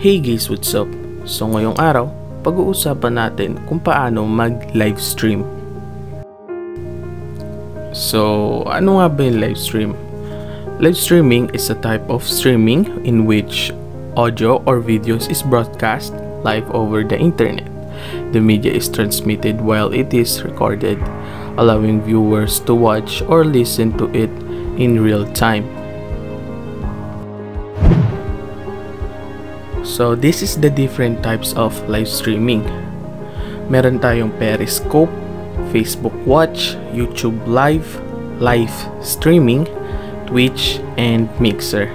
Hey guys, what's up? So ngayong araw, pag-uusapan natin kung paano mag-live stream. So, ano nga ba yung live stream? Live streaming is a type of streaming in which audio or videos is broadcast live over the internet. The media is transmitted while it is recorded, allowing viewers to watch or listen to it in real time. So this is the different types of live streaming. Meron tayong Periscope, Facebook Watch, YouTube Live, live streaming, Twitch, and Mixer.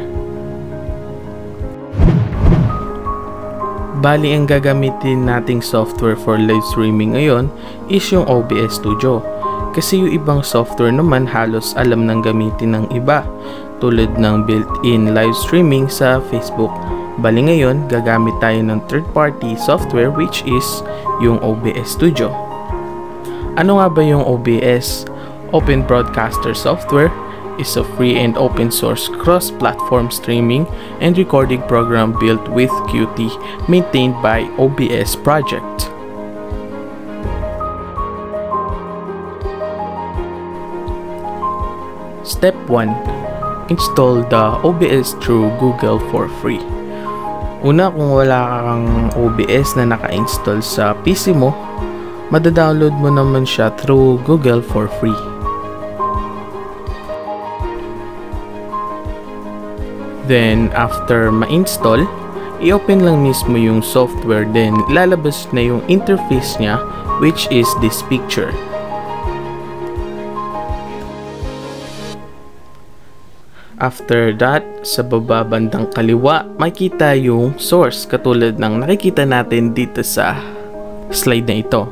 Bali ang gagamitin nating software for live streaming ngayon is yung OBS Studio. Kasi yung ibang software naman halos alam nang gamitin ng iba tulad ng built-in live streaming sa Facebook Bali ngayon, gagamit tayo ng third-party software which is yung OBS Studio. Ano nga ba yung OBS? Open Broadcaster Software is a free and open source cross-platform streaming and recording program built with Qt maintained by OBS Project. Step 1. Install the OBS through Google for free. Una, kung wala kang OBS na naka-install sa PC mo, madadownload mo naman siya through Google for free. Then, after ma-install, i-open lang mismo yung software then lalabas na yung interface niya which is this picture. After that, sa baba bandang kaliwa, makita yung source katulad ng nakikita natin dito sa slide na ito.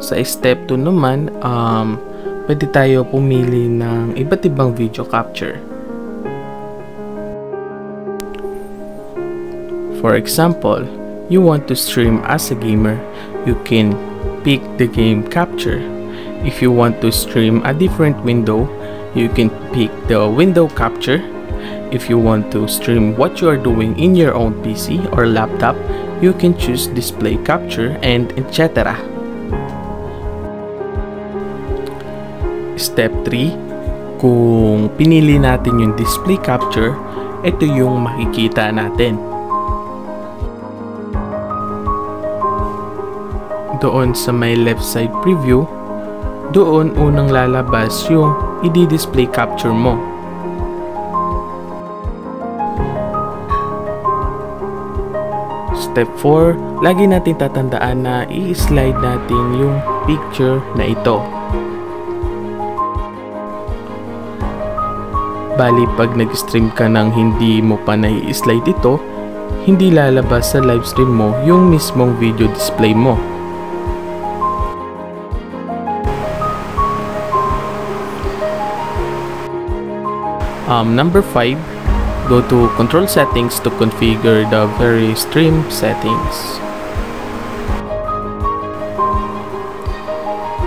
Sa step 2 naman, um, pwede tayo pumili ng iba't ibang video capture. For example, you want to stream as a gamer, you can pick the game capture If you want to stream a different window, you can pick the window capture. If you want to stream what you are doing in your own PC or laptop, you can choose display capture and etc. Step 3, kung pinili natin yung display capture, ito yung makikita natin. Doon sa may left side preview, doon unang lalabas yung i-display capture mo. Step 4, lagi natin tatandaan na i-slide natin yung picture na ito. Bali pag nag-stream ka ng hindi mo pa na-slide ito, hindi lalabas sa live stream mo yung mismong video display mo. Um, number 5, go to control settings to configure the very stream settings.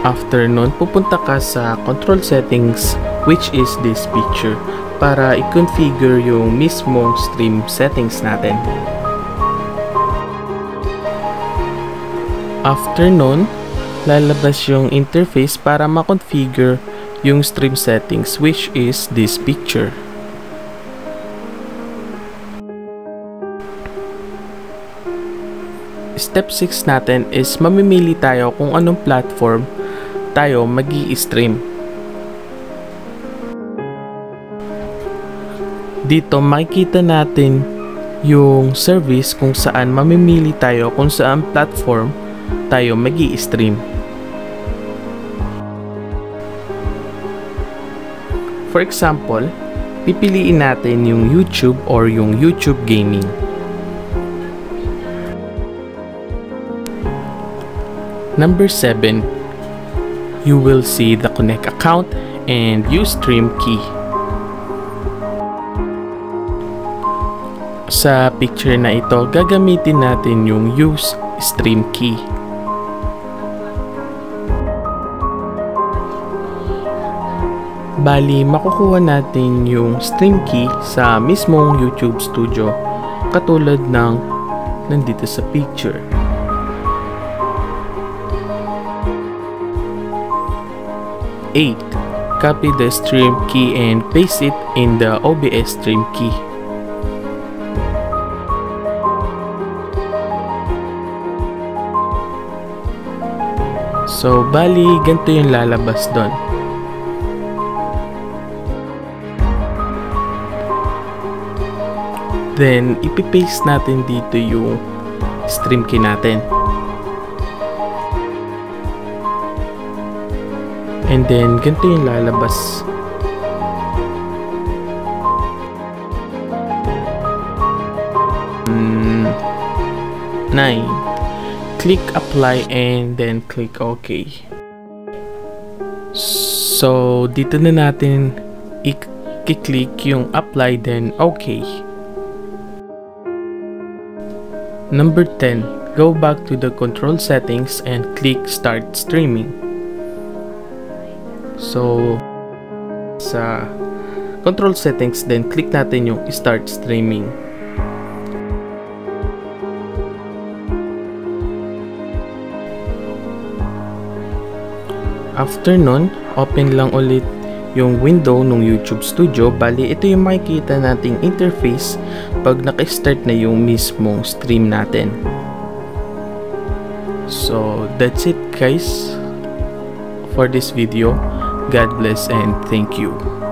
After nun, pupunta ka sa control settings which is this picture para i-configure yung mismong stream settings natin. After nun, lalabas yung interface para ma-configure yung stream settings which is this picture. Step 6 natin is mamimili tayo kung anong platform tayo mag stream Dito makikita natin yung service kung saan mamimili tayo kung saan platform tayo mag stream For example, pipiliin natin yung YouTube or yung YouTube Gaming. Number 7, you will see the Connect account and Ustream key. Sa picture na ito, gagamitin natin yung Use Stream key. Bali, makukuha natin yung stream key sa mismong YouTube Studio katulad ng nandito sa picture. Eight, copy the stream key and paste it in the OBS stream key. So, bali, ganito yung lalabas doon. Then, ipipaste natin dito yung stream key natin. And then, ganito yung lalabas. Mm, 9. Click apply and then click OK. So, dito na natin i-click yung apply then OK. Number 10. Go back to the control settings and click start streaming. So, sa control settings then click natin yung start streaming. After nun, open lang ulit yung window ng YouTube Studio. Bali, ito yung makikita nating interface pag naka-start na yung mismong stream natin. So, that's it guys for this video. God bless and thank you.